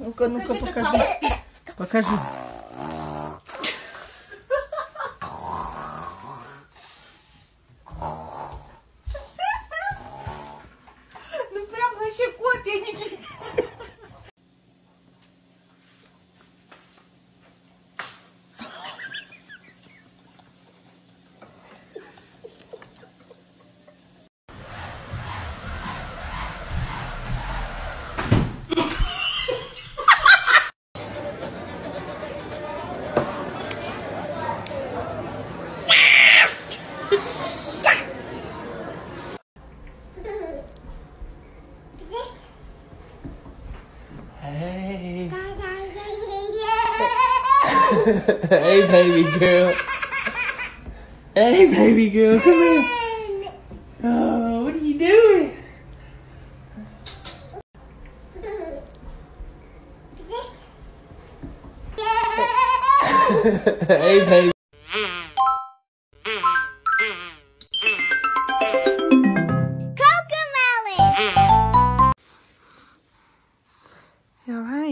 Ну-ка, ну-ка, покажи. Покажи. Hey. baby girl. Hey, baby girl, come here. Oh, what are you doing? hey, baby.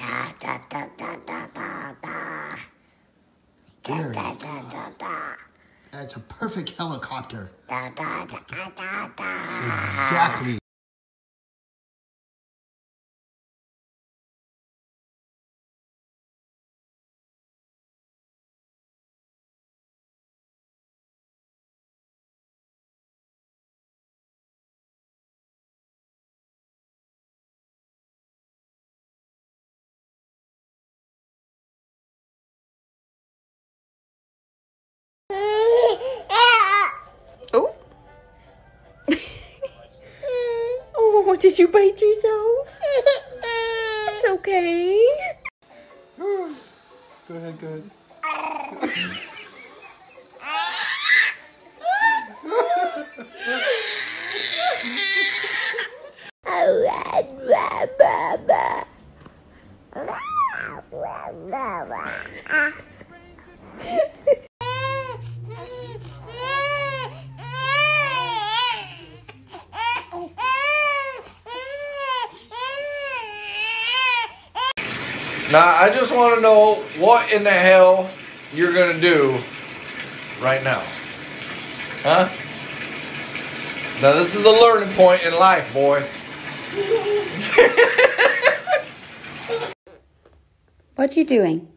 You're right. Gary, That's a perfect helicopter. Exactly. Did you bite yourself? It's okay. Go ahead, go ahead. Now, I just want to know what in the hell you're going to do right now. Huh? Now, this is a learning point in life, boy. What you doing?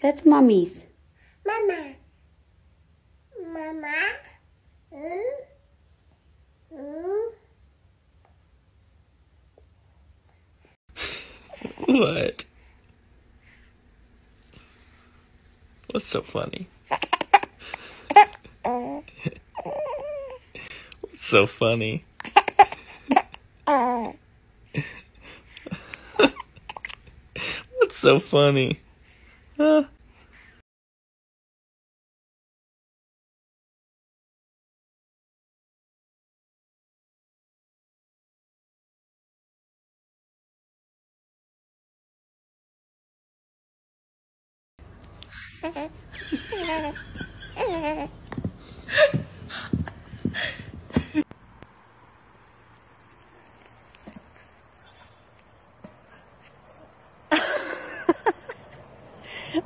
That's mommy's. Mama. Mama. Mm? Mm? What? What's so funny? What's so funny? What's so funny? Huh? Are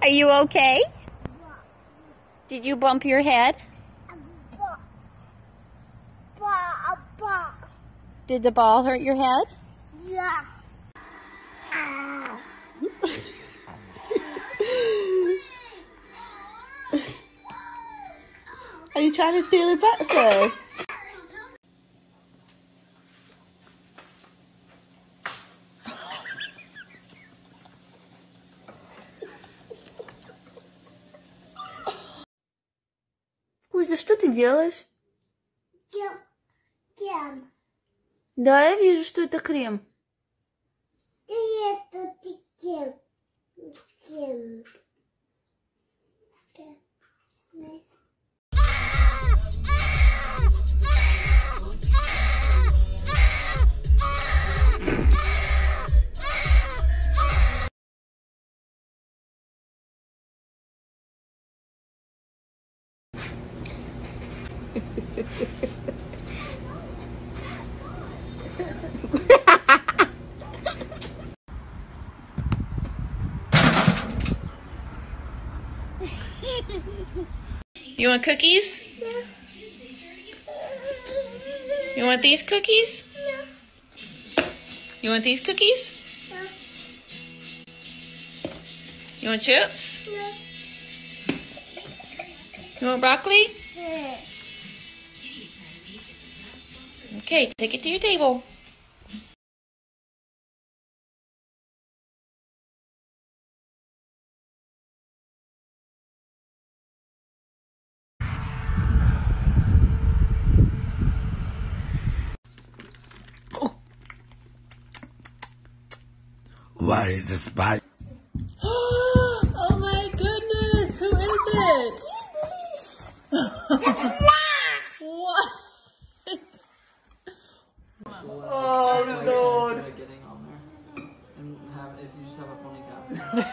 you okay? Did you bump your head? Did the ball hurt your head? Yeah. You trying to steal her breakfast? Кузя, что ты делаешь? Кем? Да, я вижу, что это крем. You want cookies? You want these cookies? You want these cookies? You want chips? You want broccoli? Okay, take it to your table. Why is this spicy? oh my goodness, who is it? what? Oh, Lord. getting on there and have if you just have a funny caption.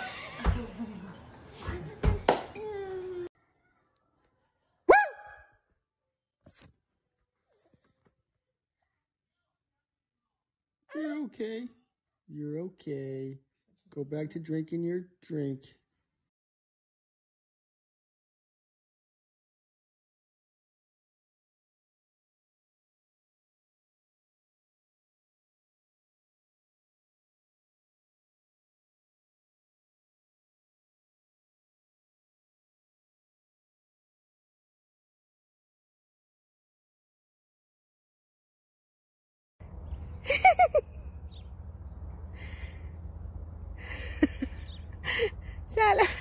You're okay. You're okay. Go back to drinking your drink. la.